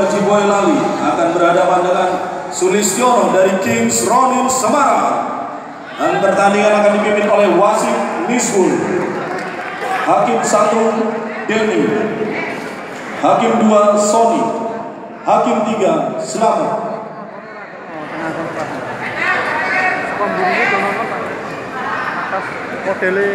Haji Boylali akan berhadapan dengan Sulistiono dari Kings Ronin Semarang. Dan pertandingan akan dipimpin oleh wasit Nisbul. Hakim satu Denny. Hakim dua Sony. Hakim tiga Selamat. Modelnya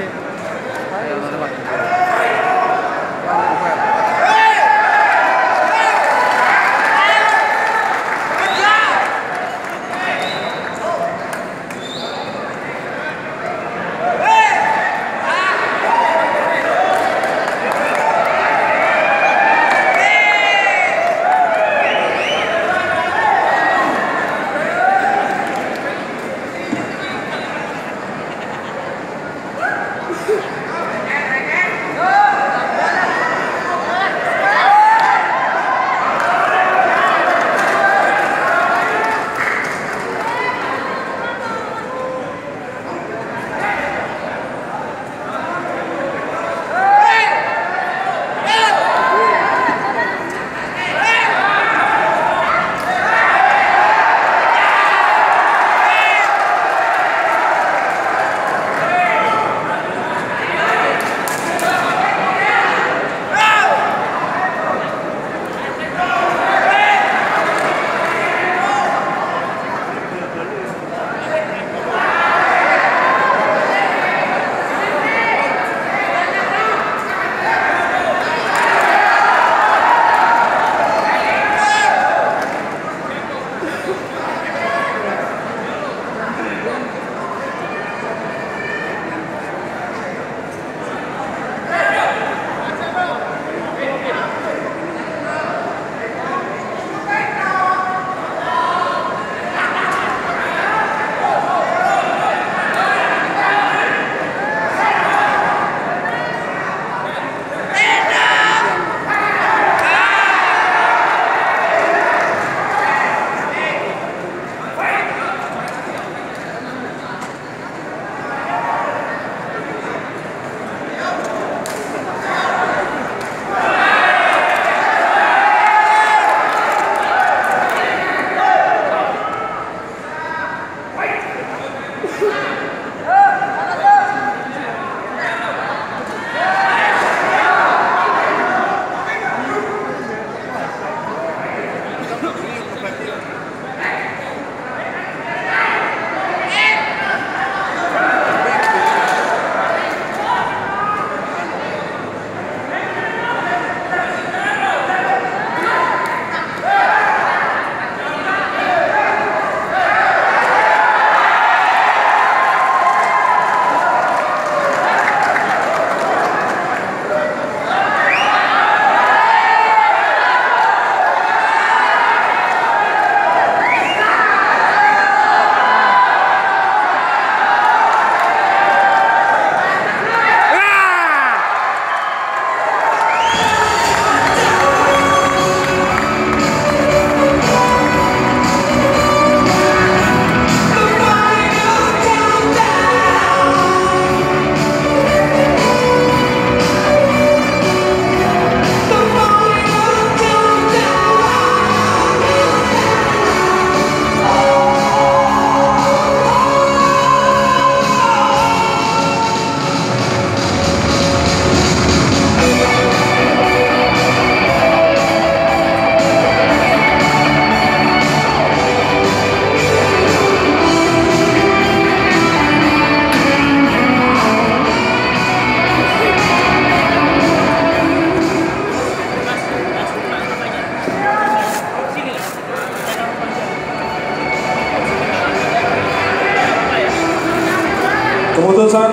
Keputusan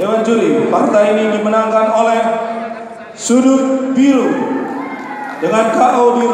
Dewan Juri, partai ini dimenangkan oleh Sudut Biru dengan KO di.